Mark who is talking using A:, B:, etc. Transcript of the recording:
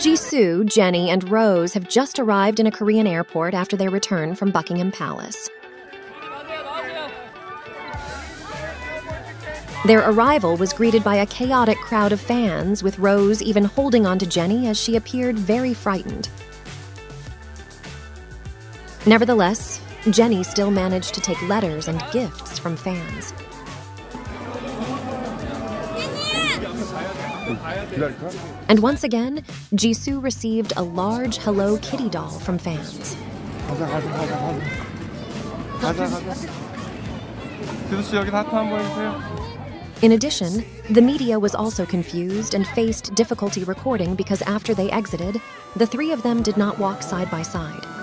A: Jisoo, Jennie, and Rose have just arrived in a Korean airport after their return from Buckingham Palace. Their arrival was greeted by a chaotic crowd of fans, with Rose even holding on to Jennie as she appeared very frightened. Nevertheless, Jennie still managed to take letters and gifts from fans. And once again, Jisoo received a large Hello Kitty doll from fans. In addition, the media was also confused and faced difficulty recording because after they exited, the three of them did not walk side by side.